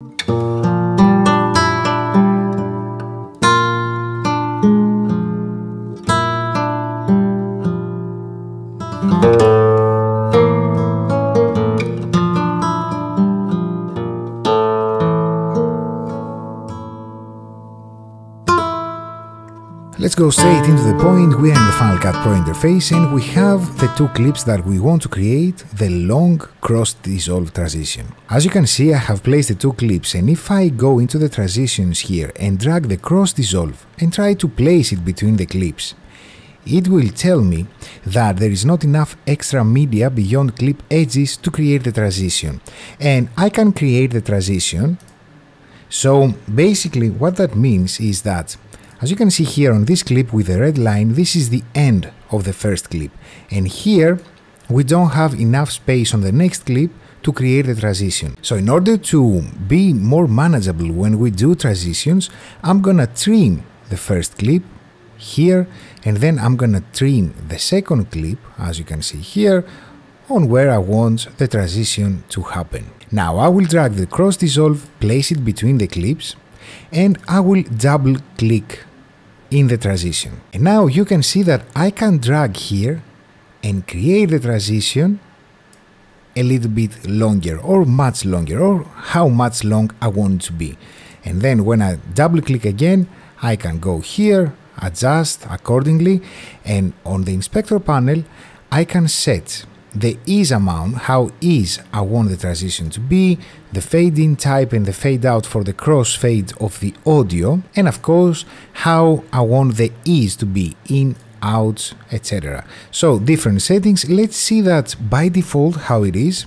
thank you. Let's go straight into the point, we are in the Final Cut Pro interface and we have the two clips that we want to create the long cross dissolve transition. As you can see I have placed the two clips and if I go into the transitions here and drag the cross dissolve and try to place it between the clips, it will tell me that there is not enough extra media beyond clip edges to create the transition and I can create the transition so basically what that means is that as you can see here on this clip with the red line, this is the end of the first clip. And here we don't have enough space on the next clip to create the transition. So in order to be more manageable when we do transitions, I'm gonna trim the first clip here and then I'm gonna trim the second clip, as you can see here, on where I want the transition to happen. Now I will drag the cross dissolve, place it between the clips, and I will double click in the transition. And now you can see that I can drag here and create the transition a little bit longer or much longer or how much long I want it to be. And then when I double click again, I can go here, adjust accordingly, and on the inspector panel, I can set the ease amount, how ease I want the transition to be, the fade in type and the fade out for the crossfade of the audio, and of course how I want the ease to be in, out, etc. So different settings, let's see that by default how it is.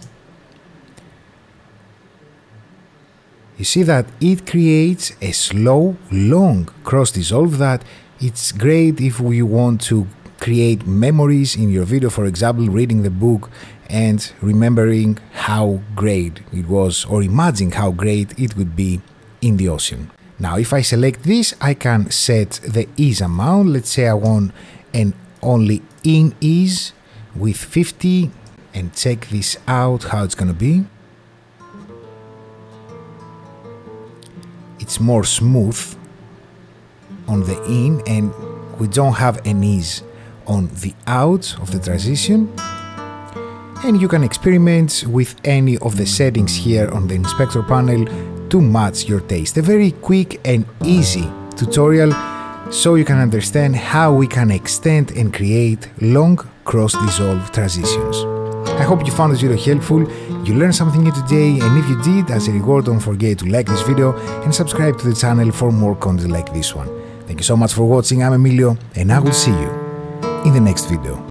You see that it creates a slow, long cross dissolve that it's great if we want to create memories in your video, for example, reading the book and remembering how great it was or imagining how great it would be in the ocean. Now, if I select this, I can set the ease amount. Let's say I want an only in ease with 50 and check this out how it's gonna be. It's more smooth on the in and we don't have an ease on the out of the transition and you can experiment with any of the settings here on the inspector panel to match your taste. A very quick and easy tutorial so you can understand how we can extend and create long cross dissolve transitions. I hope you found this video helpful, you learned something new today and if you did, as a reward don't forget to like this video and subscribe to the channel for more content like this one. Thank you so much for watching, I'm Emilio and I will see you in the next video.